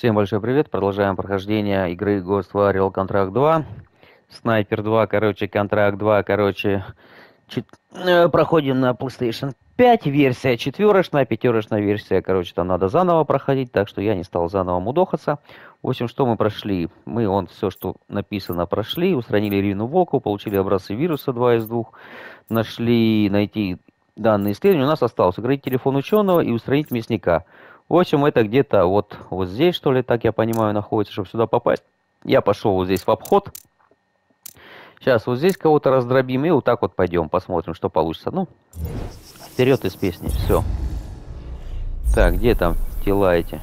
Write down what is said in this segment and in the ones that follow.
Всем большой привет. Продолжаем прохождение игры Ghost Warrior Contract 2. Снайпер 2, короче, Контракт 2, короче, чет... э, проходим на PlayStation 5, версия четверочная, пятерочная версия, короче, там надо заново проходить, так что я не стал заново мудохаться. В общем, что мы прошли? Мы, он, все, что написано, прошли, устранили Рину Волку, получили образцы вируса 2 из 2, нашли, найти данные исследования. У нас осталось сохранить телефон ученого и устранить мясника. В общем, это где-то вот, вот здесь, что ли, так я понимаю, находится, чтобы сюда попасть. Я пошел вот здесь в обход. Сейчас вот здесь кого-то раздробим и вот так вот пойдем, посмотрим, что получится. Ну, вперед из песни, все. Так, где там тела эти?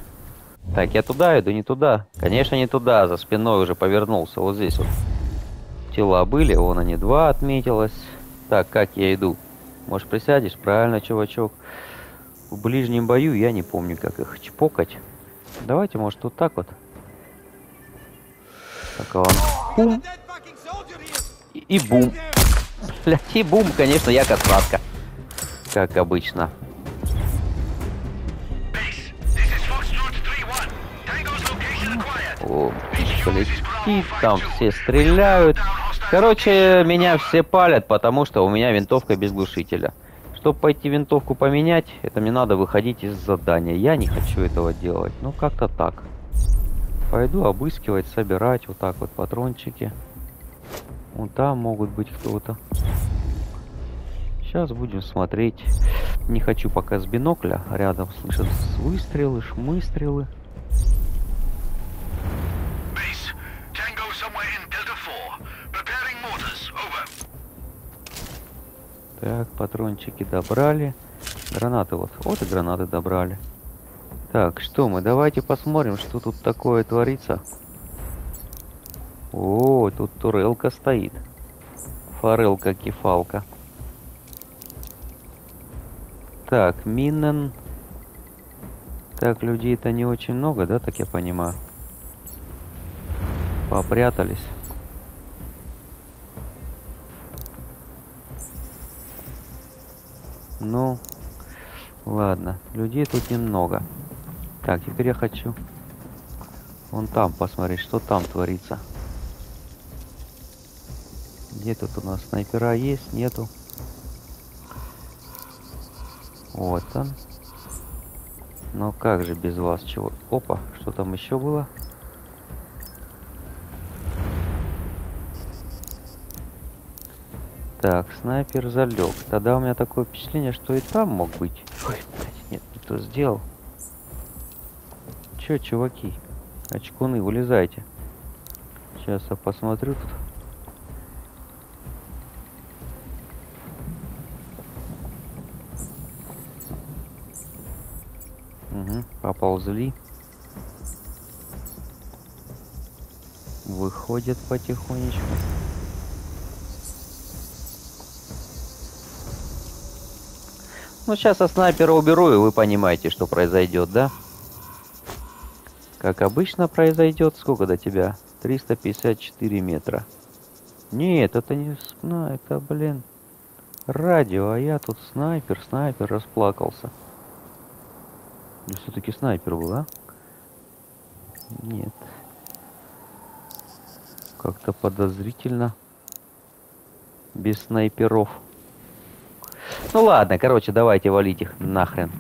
Так, я туда иду, не туда. Конечно, не туда, за спиной уже повернулся. Вот здесь вот тела были, вон они, два отметилось. Так, как я иду? Может, присядешь? Правильно, чувачок. В ближнем бою я не помню, как их чпокать. Давайте, может, вот так вот. Так, он. Бум. И, и бум. Блять, и бум, конечно, я касатка. Как обычно. О, полетит, там все стреляют. Короче, меня все палят, потому что у меня винтовка без глушителя. Чтобы пойти винтовку поменять, это мне надо выходить из задания. Я не хочу этого делать. Ну, как-то так. Пойду обыскивать, собирать вот так вот патрончики. Вон там могут быть кто-то. Сейчас будем смотреть. Не хочу пока с бинокля. Рядом слышат выстрелы, шмыстрелы. Так, патрончики добрали. Гранаты вот. Вот и гранаты добрали. Так, что мы? Давайте посмотрим, что тут такое творится. О, тут турелка стоит. Форелка кефалка. Так, Миннен. Так, людей-то не очень много, да, так я понимаю? Попрятались. Ну, ладно. Людей тут немного. Так, теперь я хочу вон там посмотреть, что там творится. Где тут у нас снайпера есть? Нету. Вот он. Ну как же без вас чего? Опа, что там еще было? Так, снайпер залег. Тогда у меня такое впечатление, что и там мог быть. Ой, блядь, нет, не то сделал. Че, чуваки? Очкуны, вылезайте. Сейчас я посмотрю тут. Угу, поползли. Выходят потихонечку. Ну, сейчас я снайпера уберу, и вы понимаете, что произойдет, да? Как обычно произойдет. Сколько до тебя? 354 метра. Нет, это не снайпер, блин, радио, а я тут снайпер, снайпер расплакался. Все-таки снайпер был, а? Нет. Как-то подозрительно. Без снайперов. Ну ладно, короче, давайте валить их нахрен.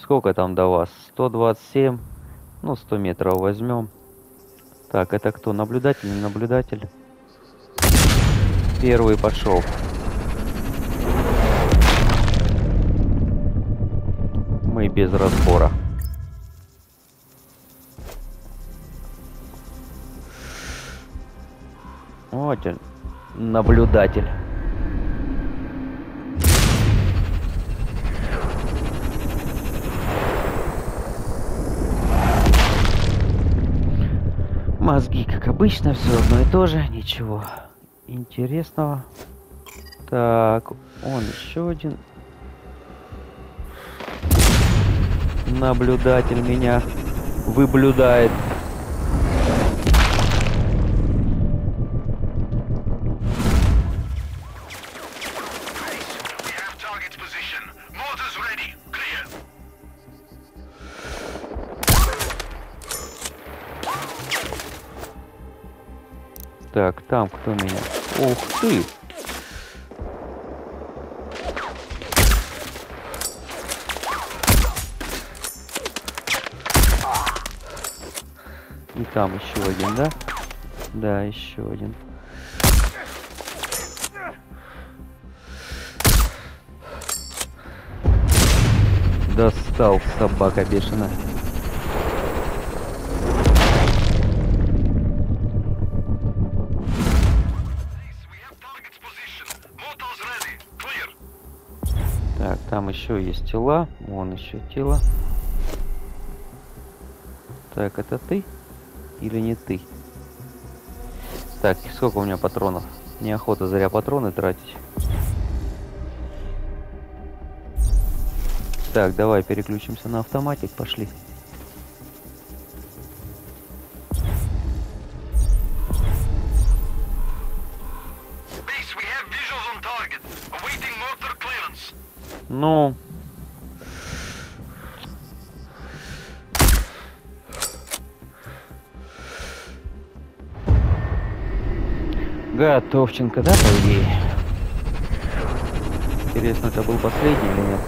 Сколько там до вас? 127. Ну, 100 метров возьмем. Так, это кто? Наблюдатель, не наблюдатель? Первый пошел. Мы без разбора. Вот он, наблюдатель. Мозги, как обычно, все одно и то же, ничего интересного. Так, он еще один наблюдатель меня выблюдает. Так, там кто меня? Ух ты! И там еще один, да? Да, еще один. Достал собака бешеная. Еще есть тела. Вон еще тело. Так, это ты? Или не ты? Так, сколько у меня патронов? Неохота зря патроны тратить. Так, давай переключимся на автоматик, пошли. Ну, Готовченко, да, по идее? Интересно, это был последний или нет?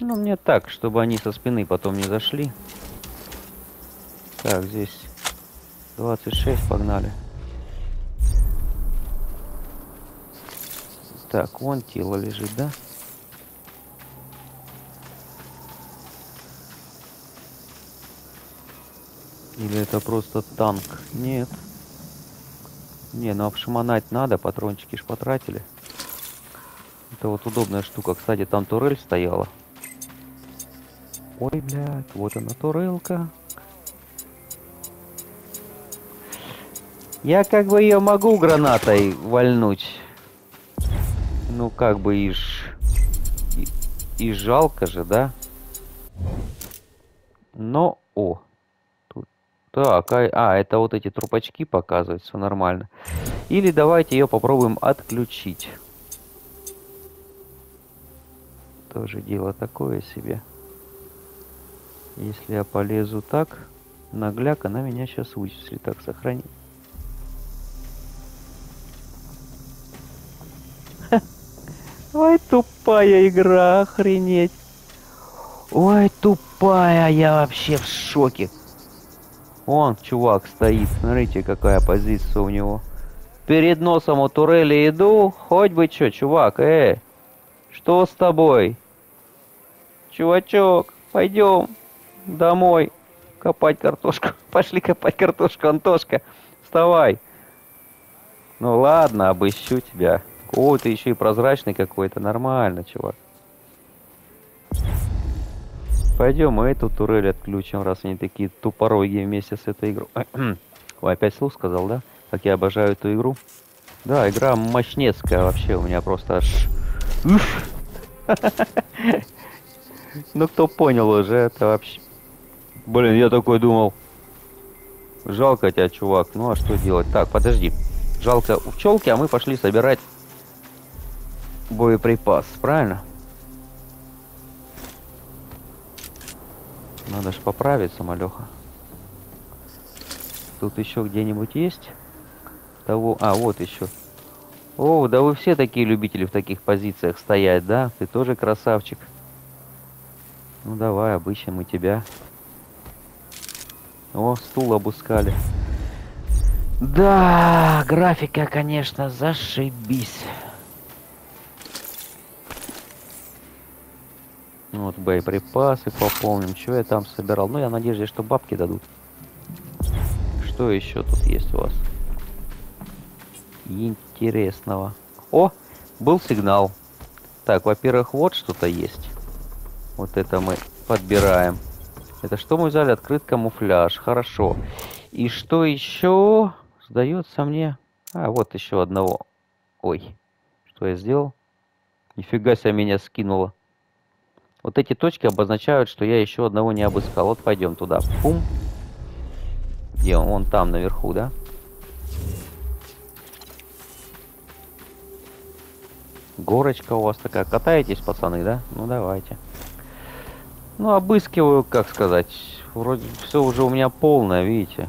Ну, мне так, чтобы они со спины потом не зашли. Так, здесь 26, погнали. Так, вон тело лежит, да? Или это просто танк? Нет. Не, ну обшаманать надо, патрончики ж потратили. Это вот удобная штука. Кстати, там турель стояла. Ой, блядь, вот она турелка. Я как бы ее могу гранатой вальнуть. Ну, как бы и ж... И, и жалко же, да? Но, о, так, а, а, это вот эти трупачки показывают, все нормально. Или давайте ее попробуем отключить. Тоже дело такое себе. Если я полезу так, нагляк, она меня сейчас вычислит. Так, сохрани. Ой, тупая игра, охренеть. Ой, тупая, я вообще в шоке. Вон чувак стоит. Смотрите, какая позиция у него. Перед носом у турели иду. Хоть бы что, чувак, э. Что с тобой? Чувачок, пойдем домой копать картошку. Пошли копать картошку, Антошка. Вставай. Ну ладно, обыщу тебя. О, ты еще и прозрачный какой-то. Нормально, чувак. Пойдем мы эту турель отключим, раз они такие тупороги вместе с этой игрой. Ой, опять слух сказал, да? Как я обожаю эту игру. Да, игра мощнецкая вообще, у меня просто аж... Ну, кто понял уже, это вообще... Блин, я такой думал... Жалко тебя, чувак. Ну, а что делать? Так, подожди. Жалко у пчелки, а мы пошли собирать боеприпас, правильно? Надо же поправиться, малеха. Тут еще где-нибудь есть? Того... А, вот еще. О, да вы все такие любители в таких позициях стоять, да? Ты тоже красавчик. Ну давай, обыщем мы тебя. О, стул обускали. Да, графика, конечно, зашибись. Вот боеприпасы пополним. Что я там собирал? Ну, я надеюсь, что бабки дадут. Что еще тут есть у вас? Интересного. О, был сигнал. Так, во-первых, вот что-то есть. Вот это мы подбираем. Это что мы взяли? Открыт камуфляж. Хорошо. И что еще? Сдается мне... А, вот еще одного. Ой, что я сделал? Нифига себе меня скинуло. Вот эти точки обозначают, что я еще одного не обыскал. Вот пойдем туда. Пум. Где он? Вон там, наверху, да? Горочка у вас такая. Катаетесь, пацаны, да? Ну, давайте. Ну, обыскиваю, как сказать. Вроде все уже у меня полное, видите.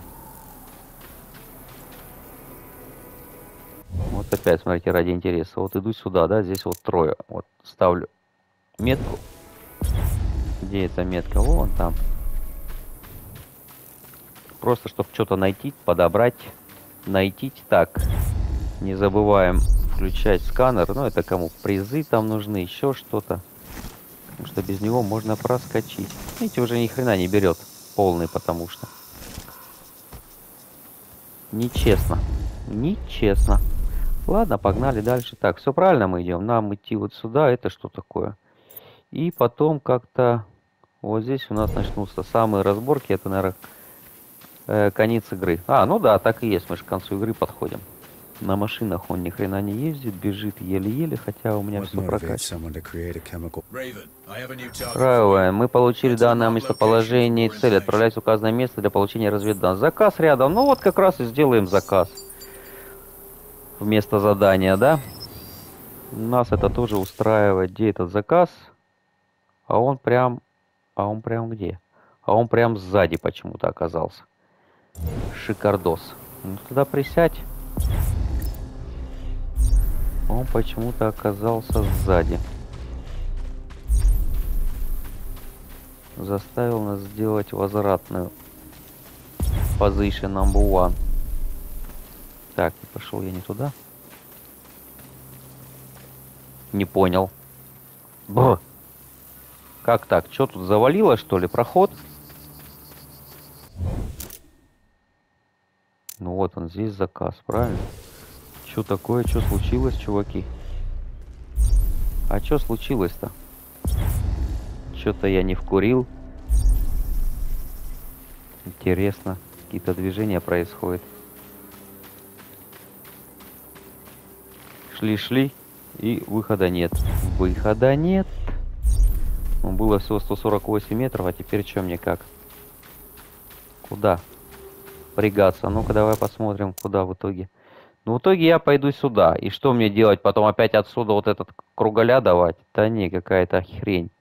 Вот опять, смотрите, ради интереса. Вот иду сюда, да, здесь вот трое. Вот ставлю метку. Где эта метка? Вон там. Просто, чтобы что-то найти, подобрать, найти. Так, не забываем включать сканер. Ну, это кому? Призы там нужны, еще что-то. Потому что без него можно проскочить. Видите, уже ни хрена не берет. Полный, потому что. Нечестно. Нечестно. Ладно, погнали дальше. Так, все правильно мы идем. Нам идти вот сюда. Это что такое? И потом как-то вот здесь у нас начнутся самые разборки. Это, наверное, э, конец игры. А, ну да, так и есть. Мы же к концу игры подходим. На машинах он ни хрена не ездит, бежит еле-еле, хотя у меня все прокачано. Мы получили данное местоположение и цель. Отправляйся в указанное место для получения разведданных. Заказ рядом. Ну вот как раз и сделаем заказ. Вместо задания, да? Нас это тоже устраивает. Где этот заказ? А он прям... А он прям где? А он прям сзади почему-то оказался. Шикардос. Ну, туда присядь. Он почему-то оказался сзади. Заставил нас сделать возвратную position number one. Так, пошел я не туда. Не понял. Б. Как так? Что тут завалило, что ли, проход? Ну вот он, здесь заказ, правильно? Что такое? Что случилось, чуваки? А что случилось-то? Что-то я не вкурил. Интересно. Какие-то движения происходят. Шли-шли. И выхода нет. Выхода нет. Ну, было всего 148 метров, а теперь что мне как? Куда? Пригаться. Ну-ка давай посмотрим, куда в итоге. Ну, в итоге я пойду сюда. И что мне делать? Потом опять отсюда вот этот круголя давать? Да не, какая-то хрень.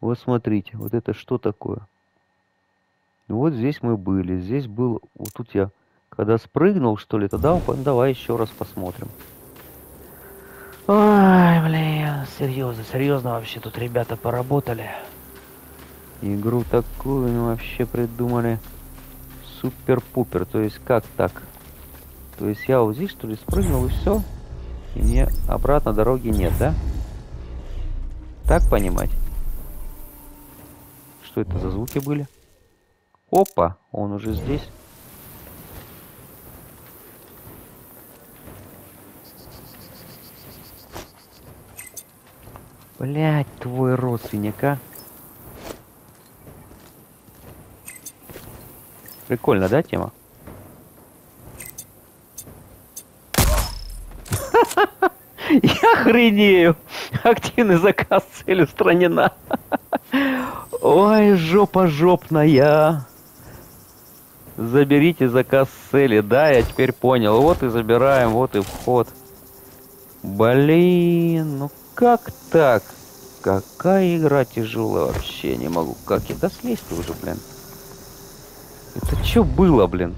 Вот смотрите, вот это что такое? Вот здесь мы были. Здесь был... Вот тут я... Когда спрыгнул, что ли, тогда... Ну, давай еще раз посмотрим. Ой, блин, серьезно, серьезно вообще тут ребята поработали. Игру такую ну, вообще придумали. Супер-пупер. То есть как так? То есть я вот здесь, что ли, спрыгнул и все. И мне обратно дороги нет, да? Так понимать? Что это за звуки были? Опа, он уже здесь. Блять, твой родственник, а? Прикольно, да, тема? Я охренею. Активный заказ, цель устранена. Ой, жопа жопная. Заберите заказ цели. Да, я теперь понял. Вот и забираем, вот и вход. Блин, ну как так? Какая игра тяжелая вообще, не могу. Как я? Да слезь ты уже, блин. Это что было, блин?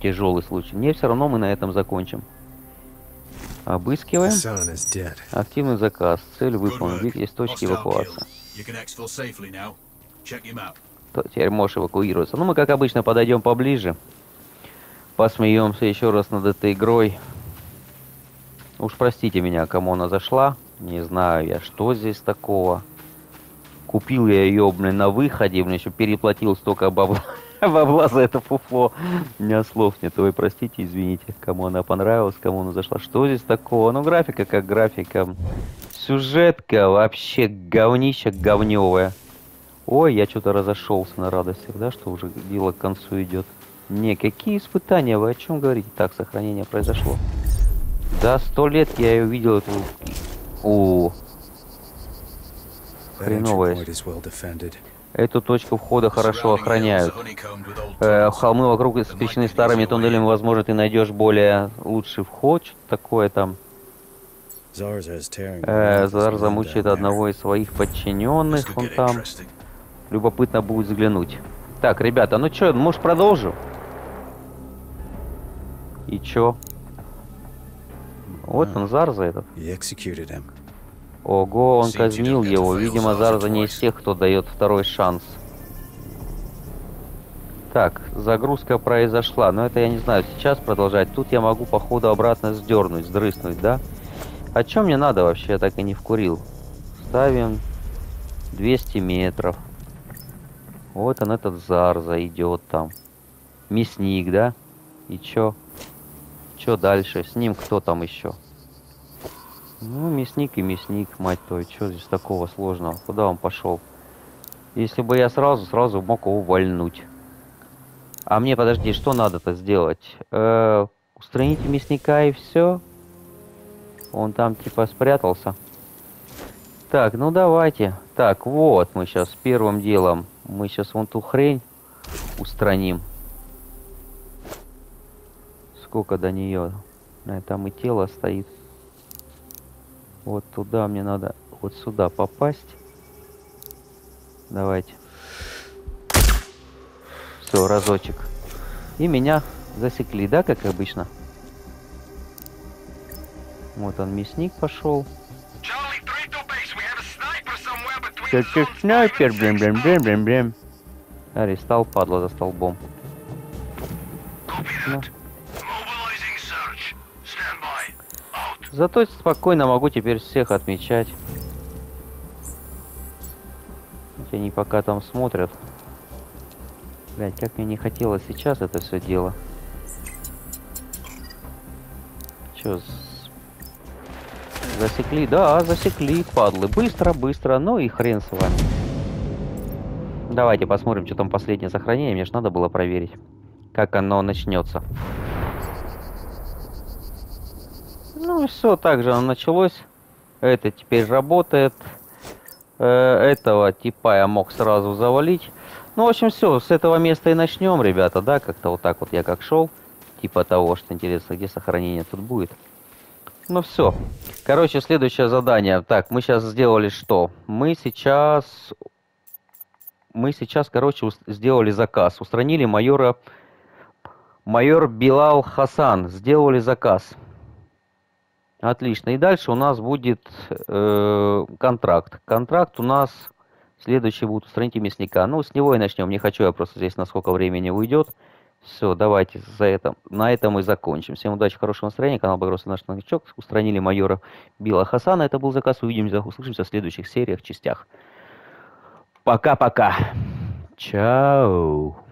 тяжелый случай. Не, все равно мы на этом закончим. Обыскиваем. Активный заказ. Цель выполнена. Есть точки эвакуации. Теперь можешь эвакуироваться. Ну, мы, как обычно, подойдем поближе. Посмеемся еще раз над этой игрой. Уж простите меня, кому она зашла. Не знаю я, что здесь такого. Купил я ее, блин, на выходе, блин, еще переплатил столько бабла. бабла за это фуфло. У меня слов нет. Ой, простите, извините, кому она понравилась, кому она зашла. Что здесь такого? Ну, графика как графика. Сюжетка вообще говнище говневая. Ой, я что-то разошелся на радостях, да, что уже дело к концу идет. Не, какие испытания? Вы о чем говорите? Так, сохранение произошло. Да, сто лет я ее видел эту... О, хреновая. Эту точку входа хорошо охраняют. Э, холмы вокруг испечены старыми туннелями, возможно, ты найдешь более лучший вход, что такое там. Э, Зар замучает одного из своих подчиненных, он там. Любопытно будет взглянуть. Так, ребята, ну чё, может продолжим? И чё? Вот он, Зарза этот. Ого, он казнил его. Видимо, Зарза не из тех, кто дает второй шанс. Так, загрузка произошла. Но это я не знаю, сейчас продолжать. Тут я могу, походу, обратно сдернуть, сдрыснуть, да? А чем мне надо вообще? Я так и не вкурил. Ставим 200 метров. Вот он, этот Зарза идет там. Мясник, да? И чё? Чё дальше? С ним кто там еще? Ну, мясник и мясник, мать твою. Чё здесь такого сложного? Куда он пошел? Если бы я сразу, сразу мог его вольнуть. А мне, подожди, что надо-то сделать? Э -э, устраните мясника и все. Он там типа спрятался. Так, ну давайте. Так, вот мы сейчас первым делом. Мы сейчас вон ту хрень устраним. Сколько до нее? Там и тело стоит. Вот туда мне надо, вот сюда попасть. Давайте. Все, разочек. И меня засекли, да, как обычно? Вот он, мясник пошел. Снайпер, блин, блин, блин, блин, блин. Аристал, падла за столбом. Ну. Зато спокойно могу теперь всех отмечать. Они пока там смотрят. Блять, как мне не хотелось сейчас это все дело. Чё, засекли? Да, засекли, падлы. Быстро, быстро, ну и хрен с вами. Давайте посмотрим, что там последнее сохранение. Мне же надо было проверить, как оно начнется. Ну все, также оно началось. Это теперь работает. Э, этого типа я мог сразу завалить. Ну, в общем, все, с этого места и начнем, ребята, да, как-то вот так вот я как шел. Типа того, что интересно, где сохранение тут будет. Ну все. Короче, следующее задание. Так, мы сейчас сделали что? Мы сейчас... Мы сейчас, короче, сделали заказ. Устранили майора... Майор Билал Хасан. Сделали заказ. Отлично. И дальше у нас будет э, контракт. Контракт у нас Следующий будет устраните мясника. Ну, с него и начнем. Не хочу я просто здесь на сколько времени уйдет. Все, давайте за это, на этом и закончим. Всем удачи, хорошего настроения. Канал Багрос наш новичок. Устранили майора Билла Хасана. Это был заказ. Увидимся, услышимся в следующих сериях, частях. Пока-пока. Чао.